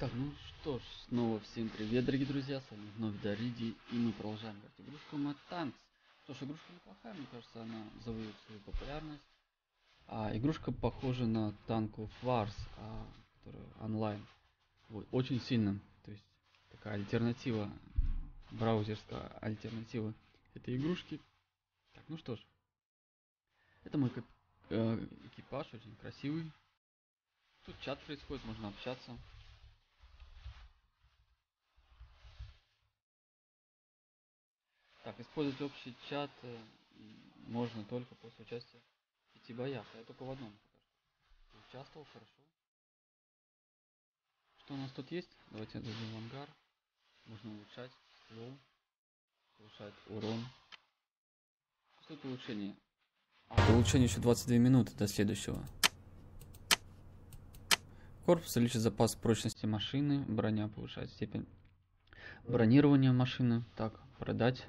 Так, ну что ж, снова всем привет, дорогие друзья, с вами вновь Дариди, и мы продолжаем играть игрушку Матанкс. Что ж, игрушка неплохая, мне кажется, она завоюет свою популярность. А, игрушка похожа на танк of Wars, а, который онлайн. Вот, очень сильно, то есть такая альтернатива, браузерская альтернатива этой игрушки. Так, ну что ж, это мой э, экипаж, очень красивый. Тут чат происходит, можно общаться. Так, использовать общий чат э, можно только после участия в пяти боях. Я только в одном пока что. Участвовал хорошо. Что у нас тут есть? Давайте в ангар. Можно улучшать ствол. Улучшает урон. Что тут улучшение? А, улучшение еще 22 минуты до следующего. Корпус увеличит запас прочности машины. Броня повышает степень бронирования машины. Так, продать.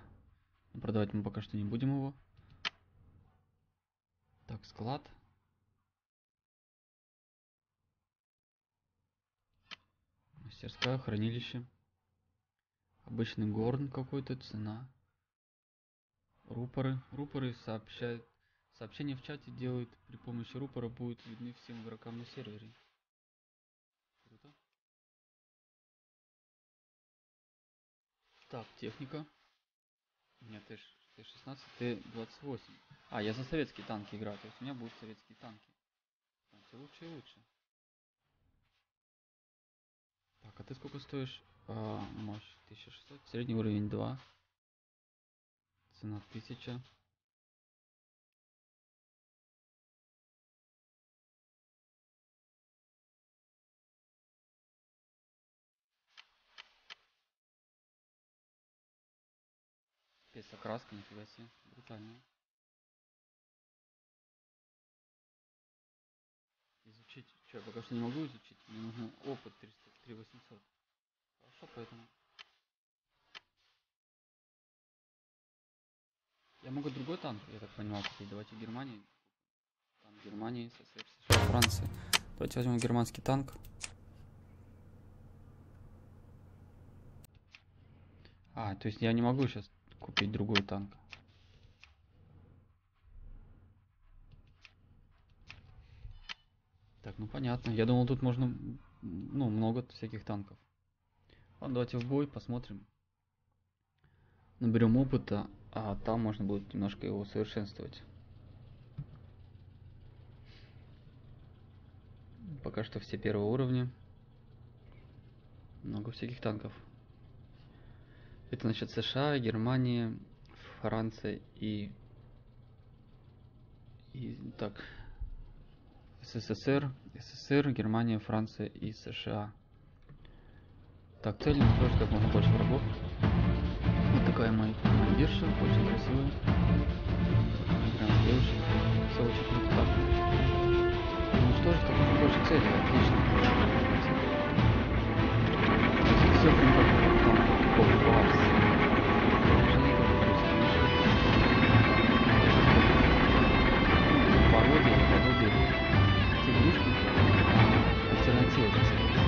Продавать мы пока что не будем его. Так, склад. Мастерская, хранилище. Обычный горн какой-то, цена. Рупоры. Рупоры сообщают... Сообщения в чате делают при помощи рупора будут видны всем игрокам на сервере. Круто. Так, техника. Нет, Т-16, Т-28. А, я за советские танки играю, то есть у меня будут советские танки. Все лучше и лучше. Так, а ты сколько стоишь? А, мощь 1600, средний уровень 2. Цена 1000. Спецокраска, нифига себе, брутально. Изучить. Че, я пока что не могу изучить. Мне нужно опыт 300, 3800. Хорошо, поэтому... Я могу другой танк, я так понимал, купить. Давайте Германии. Там Германии, СССР, США, Франции. Давайте возьмем германский танк. А, то есть я не могу сейчас купить другой танк. Так, ну понятно. Я думал, тут можно, ну, много всяких танков. Ладно, давайте в бой, посмотрим. Наберем опыта, а там можно будет немножко его совершенствовать. Пока что все первые уровни. Много всяких танков. Это значит США, Германия, Франция и... и так, СССР, СССР, Германия, Франция и США. Так, цель уничтожить как можно больше врагов. Вот такая моя командирша, очень красивая. Прям девушка. Все очень круто. Так. Уничтожить как можно больше целей, отлично. Все прям как 不好意思我们是一个旅行个一行了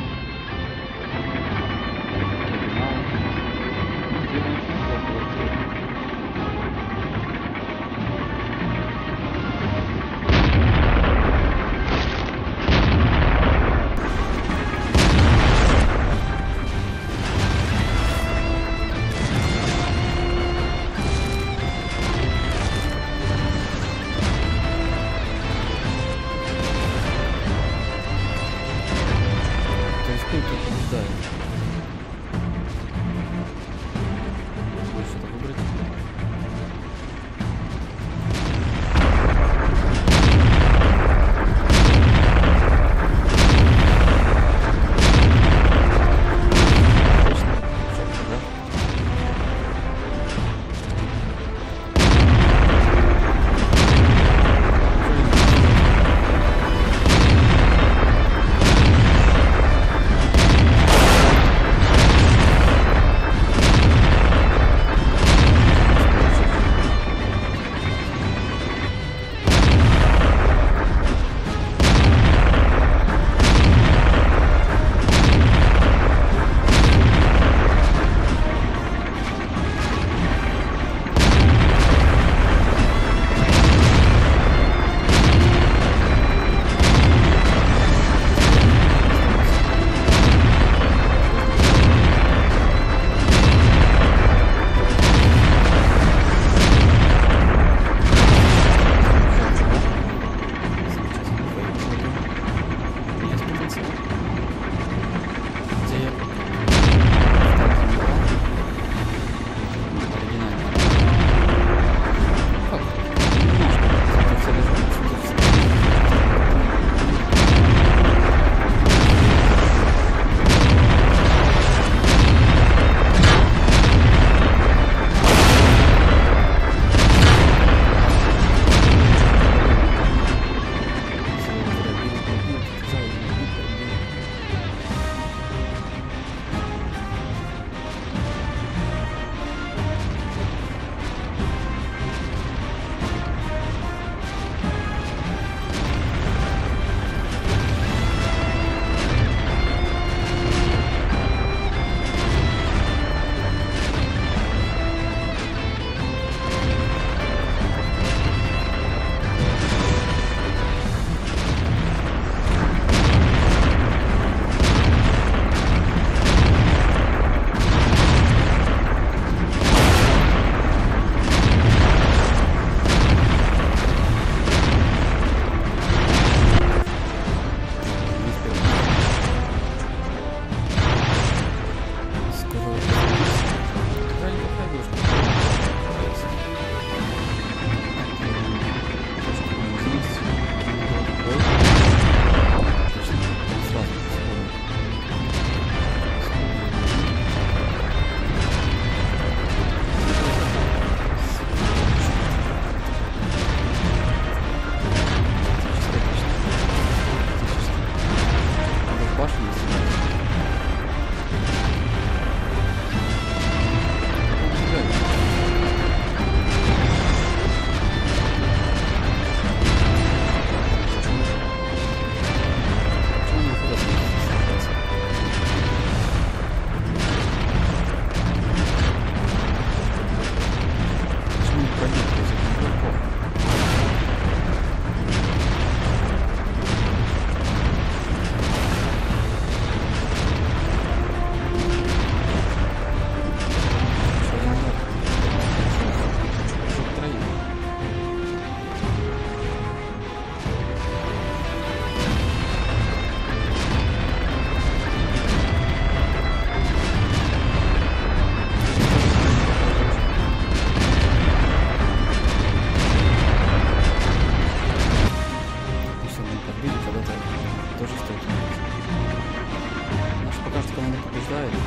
sério?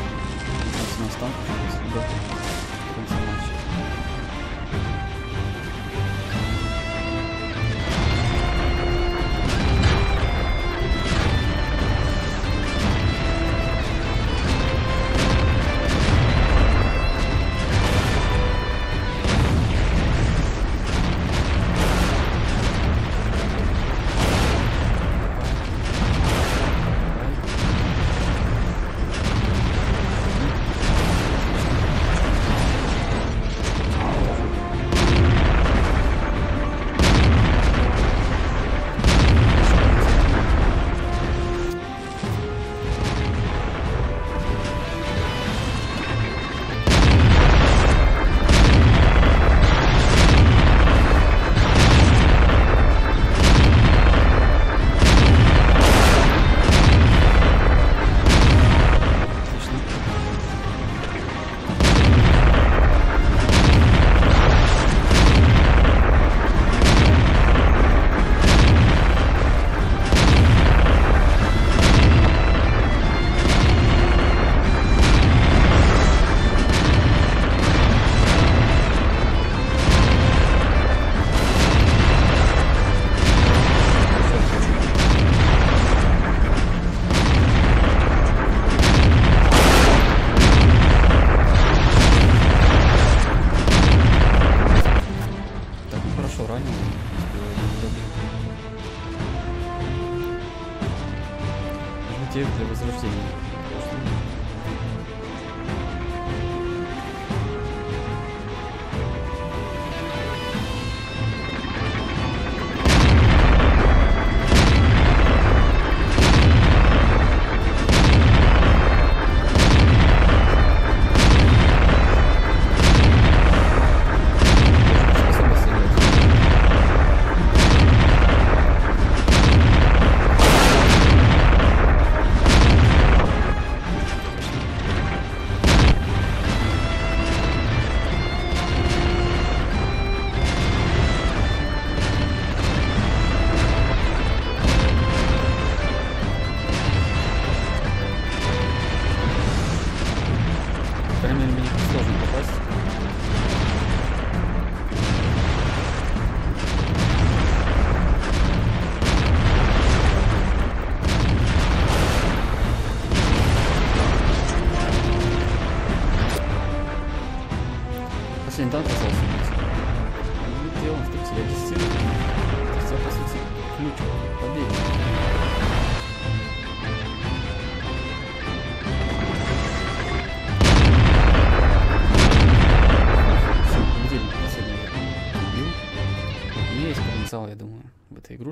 Nós não estamos conseguindo.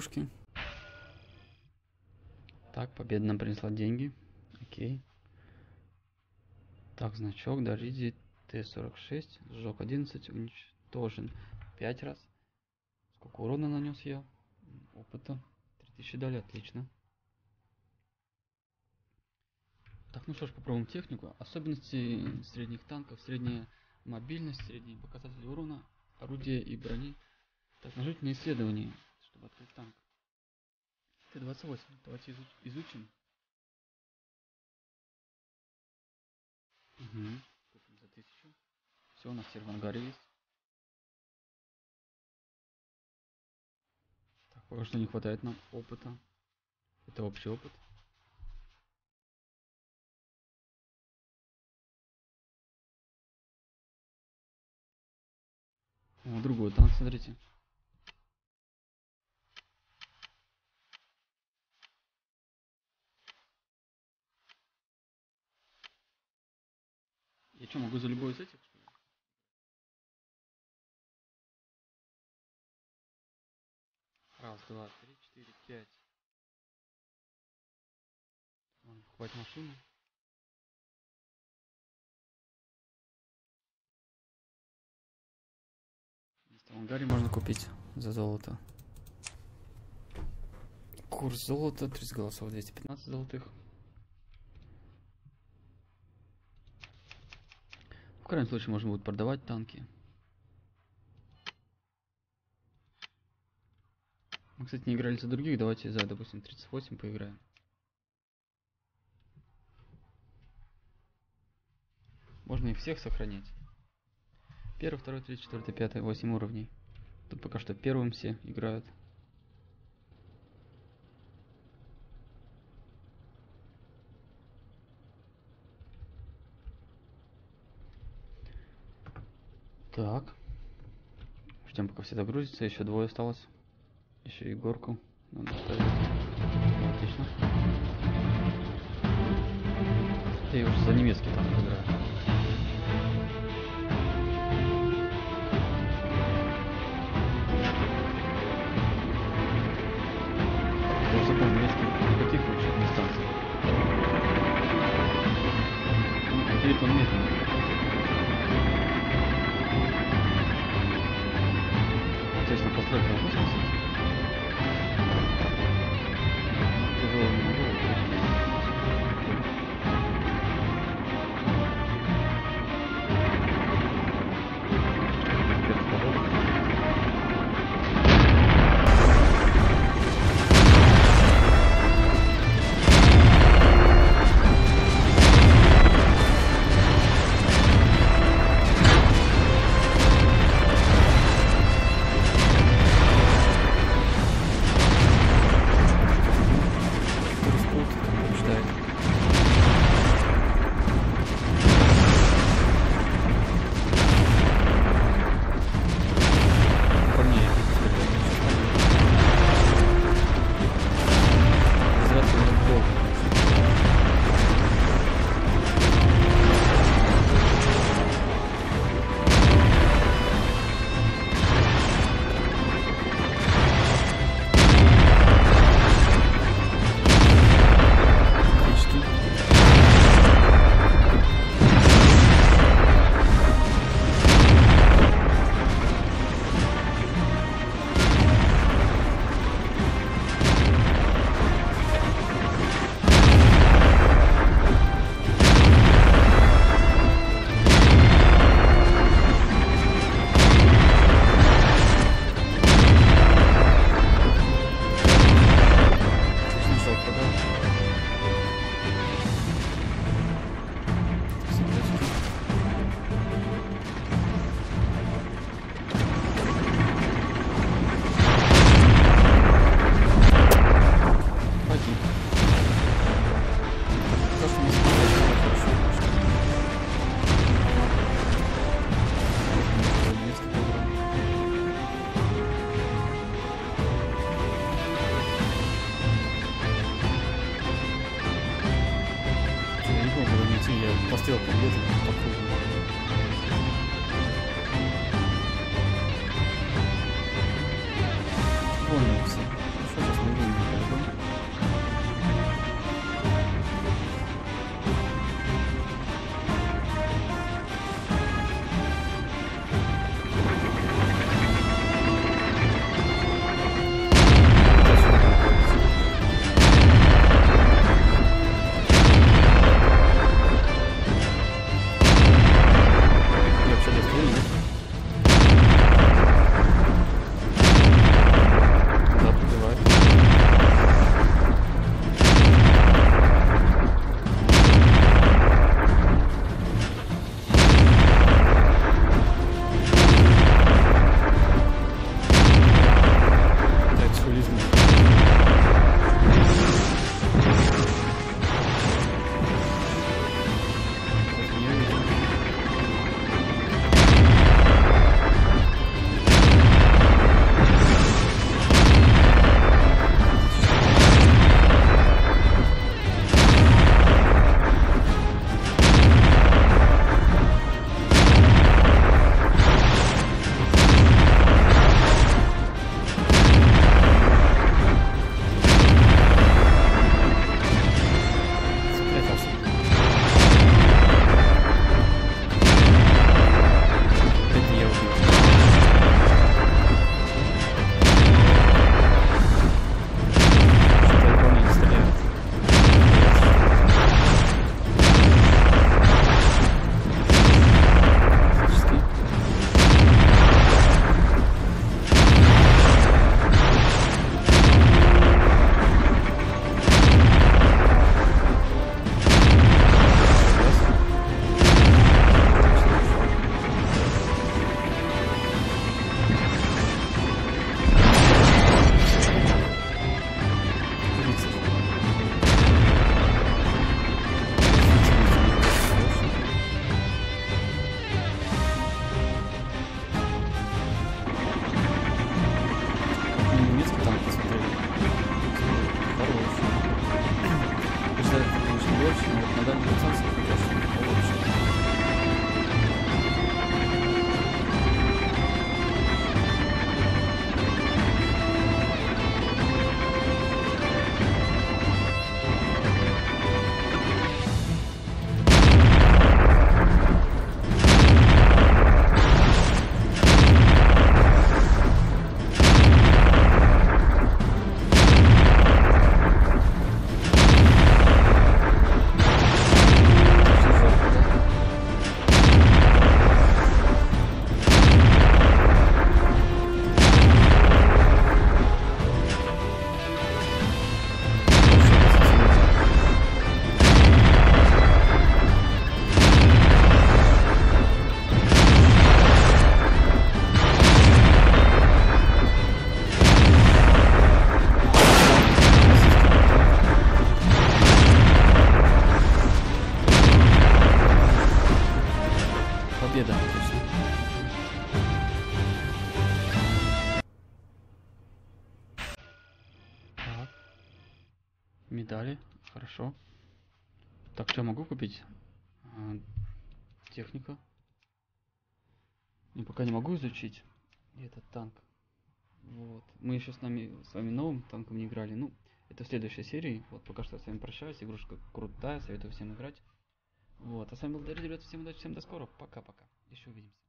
Игрушке. Так, победа нам принесла деньги. Окей. Так, значок, Дариди Т-46, сжег 11, уничтожен 5 раз. Сколько урона нанес я? Опыта. 3000 дали, отлично. Так, ну что ж, попробуем технику. Особенности средних танков, средняя мобильность, средние показатели урона, орудия и брони. Так, нажать на исследование, чтобы открыть танк. Т-28, давайте изуч- изучим. Угу. Купим за тысячу. Все, у нас все в ангаре есть. Так, пока что не хватает нам опыта. Это общий опыт. О, другой танк, смотрите. Я что, могу за любой из этих, что ли? Раз, два, три, четыре, пять. Ладно, покупать машину. В ангаре можно купить за золото. Курс золота, 30 голосов, 215 золотых. В крайнем случае можно будет продавать танки. Мы, кстати, не играли за других, давайте за, допустим, 38 поиграем. Можно и всех сохранять. Первый, второй, третий, четвертый, пятый, восемь уровней. Тут пока что первым все играют. Так. Ждем, пока все загрузится. Еще двое осталось. Еще и горку надо ну, ставить. Отлично. Да я уже за немецкий там играю. Каких вообще дистанций? Интересно, ну, а он медленный. Медали, хорошо. Так, что я могу купить? А, техника. Я пока не могу изучить. И этот танк. Вот. Мы еще с нами с вами новым танком не играли. Ну, это в следующей серии. Вот, пока что я с вами прощаюсь. Игрушка крутая, советую всем играть. Вот. А с вами был Дарья, ребят. Всем удачи, всем до скорого. Пока-пока. Еще увидимся.